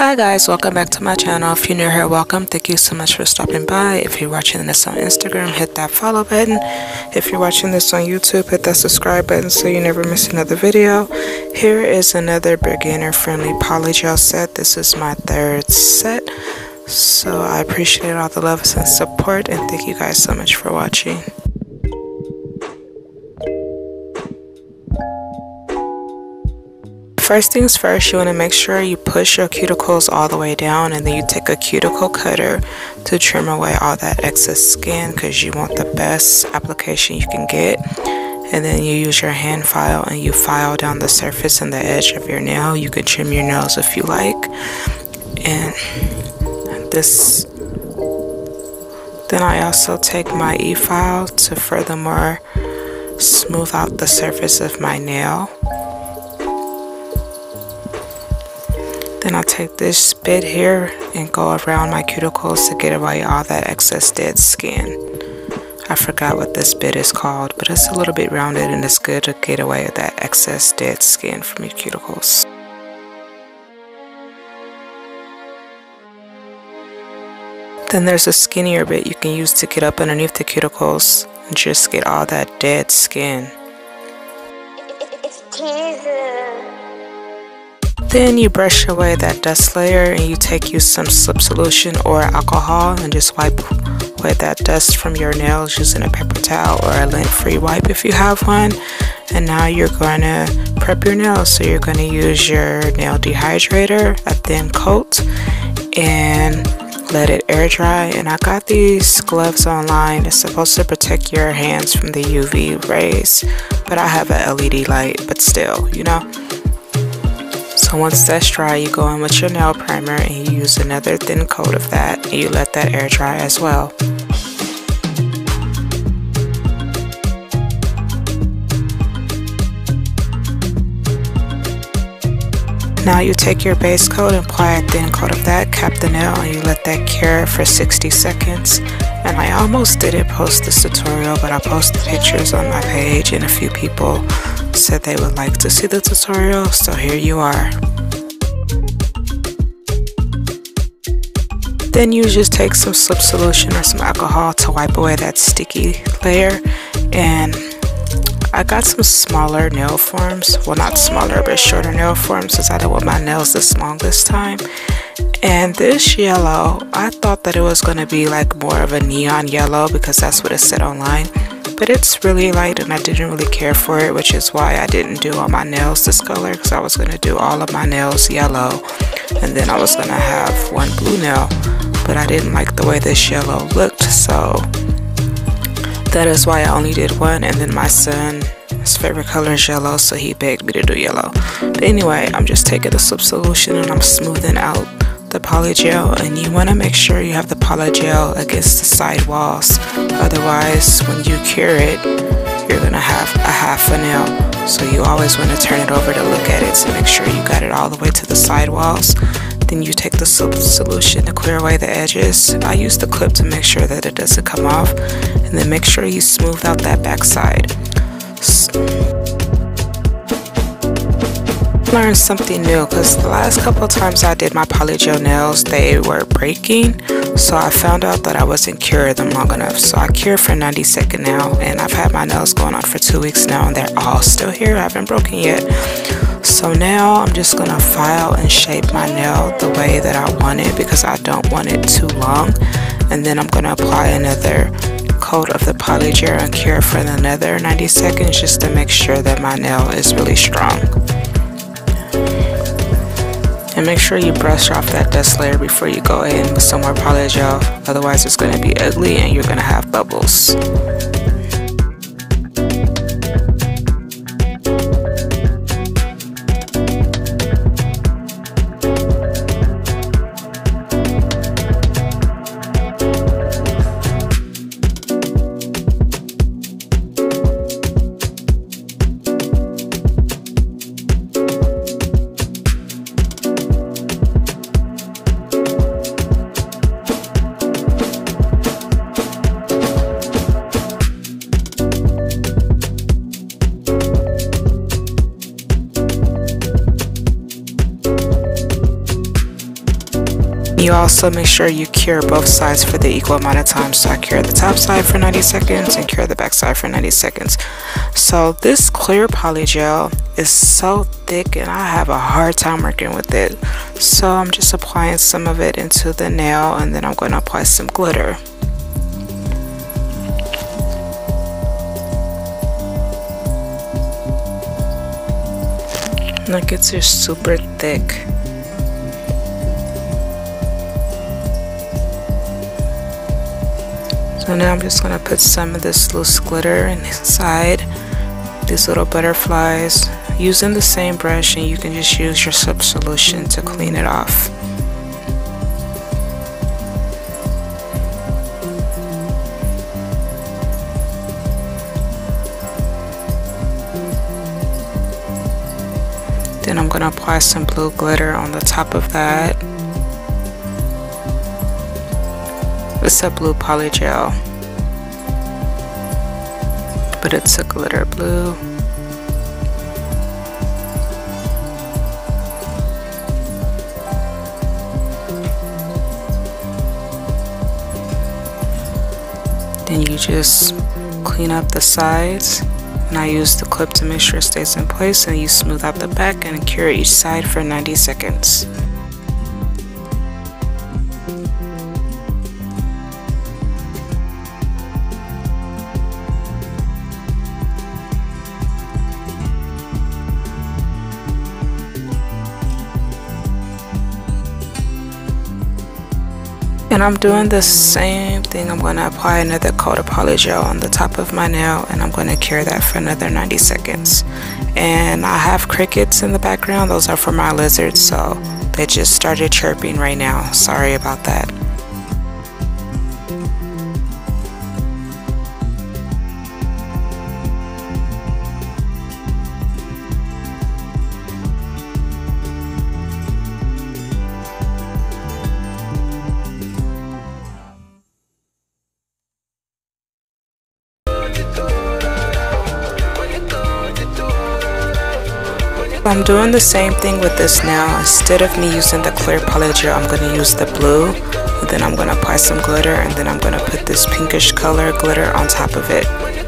Hi guys, welcome back to my channel. If you're new here, welcome. Thank you so much for stopping by. If you're watching this on Instagram, hit that follow button. If you're watching this on YouTube, hit that subscribe button so you never miss another video. Here is another beginner friendly polygel set. This is my third set. So I appreciate all the love and support and thank you guys so much for watching. First things first, you want to make sure you push your cuticles all the way down and then you take a cuticle cutter to trim away all that excess skin because you want the best application you can get. And then you use your hand file and you file down the surface and the edge of your nail. You can trim your nails if you like. And this then I also take my e-file to furthermore smooth out the surface of my nail. Then I'll take this bit here and go around my cuticles to get away all that excess dead skin. I forgot what this bit is called, but it's a little bit rounded and it's good to get away that excess dead skin from your cuticles. Then there's a skinnier bit you can use to get up underneath the cuticles and just get all that dead skin. Then you brush away that dust layer and you take you some slip solution or alcohol and just wipe away that dust from your nails using a paper towel or a lint-free wipe if you have one. And now you're going to prep your nails. So you're going to use your nail dehydrator, a thin coat, and let it air dry and I got these gloves online it's supposed to protect your hands from the UV rays but I have a LED light but still you know so once that's dry, you go in with your nail primer and you use another thin coat of that and you let that air dry as well. Now you take your base coat and apply a thin coat of that, cap the nail, and you let that cure for 60 seconds. And I almost didn't post this tutorial, but I posted pictures on my page and a few people said they would like to see the tutorial, so here you are. Then you just take some slip solution or some alcohol to wipe away that sticky layer and I got some smaller nail forms. Well not smaller but shorter nail forms since I don't want my nails this long this time. And this yellow I thought that it was going to be like more of a neon yellow because that's what it said online but it's really light and I didn't really care for it which is why I didn't do all my nails this color because I was going to do all of my nails yellow and then I was going to have one blue nail but I didn't like the way this yellow looked so that is why I only did one and then my son his favorite color is yellow so he begged me to do yellow. But anyway I'm just taking the slip solution and I'm smoothing out the polygel and you want to make sure you have the polygel against the side walls. Otherwise when you cure it you're gonna have a half a nail. So you always want to turn it over to look at it to make sure you got it all the way to the side walls. Then you take the soap solution to clear away the edges. I use the clip to make sure that it doesn't come off and then make sure you smooth out that back side learned something new because the last couple times I did my polygel nails they were breaking. So I found out that I wasn't curing them long enough. So I cured for 90 second now and I've had my nails going on for two weeks now and they're all still here. I haven't broken yet. So now I'm just gonna file and shape my nail the way that I want it because I don't want it too long. And then I'm gonna apply another coat of the polygel and cure for another 90 seconds just to make sure that my nail is really strong and make sure you brush off that dust layer before you go in with some more polygel otherwise it's going to be ugly and you're going to have bubbles You also make sure you cure both sides for the equal amount of time. So I cure the top side for 90 seconds and cure the back side for 90 seconds. So this clear poly gel is so thick and I have a hard time working with it. So I'm just applying some of it into the nail and then I'm going to apply some glitter. Like it's just super thick. So now I'm just going to put some of this loose glitter inside these little butterflies using the same brush and you can just use your soap solution to clean it off. Then I'm going to apply some blue glitter on the top of that. A blue poly gel, but it's a glitter blue. Then you just clean up the sides and I use the clip to make sure it stays in place and you smooth out the back and cure each side for 90 seconds. And I'm doing the same thing. I'm going to apply another coat of poly gel on the top of my nail and I'm going to cure that for another 90 seconds. And I have crickets in the background. Those are for my lizards, so they just started chirping right now. Sorry about that. I'm doing the same thing with this now. Instead of me using the clear gel, I'm going to use the blue. Then I'm going to apply some glitter and then I'm going to put this pinkish color glitter on top of it.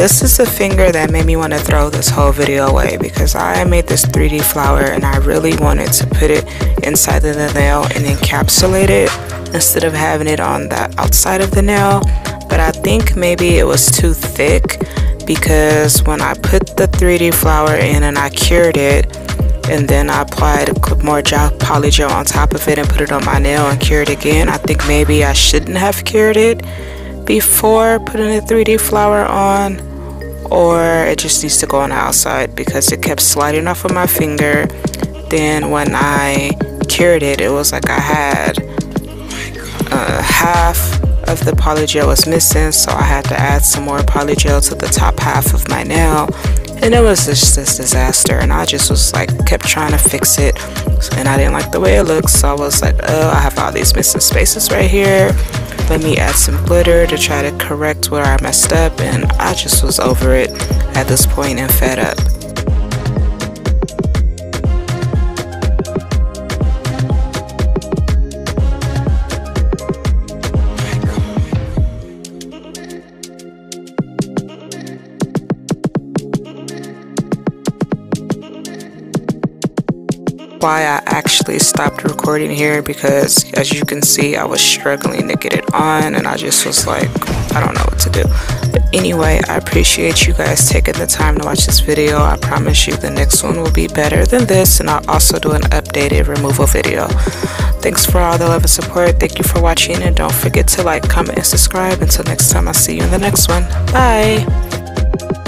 This is the finger that made me want to throw this whole video away because I made this 3D flower and I really wanted to put it inside of the nail and encapsulate it instead of having it on the outside of the nail. But I think maybe it was too thick because when I put the 3D flower in and I cured it and then I applied more gel, poly gel on top of it and put it on my nail and cured again I think maybe I shouldn't have cured it before putting the 3D flower on or it just needs to go on the outside because it kept sliding off of my finger. Then when I cured it it was like I had uh, half of the polygel was missing so I had to add some more polygel to the top half of my nail and it was just this disaster and I just was like kept trying to fix it and I didn't like the way it looks so I was like oh I have all these missing spaces right here. Let me add some glitter to try to correct where I messed up and I just was over it at this point and fed up why I actually stopped recording here because as you can see I was struggling to get it on and I just was like I don't know what to do. But anyway I appreciate you guys taking the time to watch this video. I promise you the next one will be better than this and I'll also do an updated removal video. Thanks for all the love and support. Thank you for watching and don't forget to like comment and subscribe. Until next time I'll see you in the next one. Bye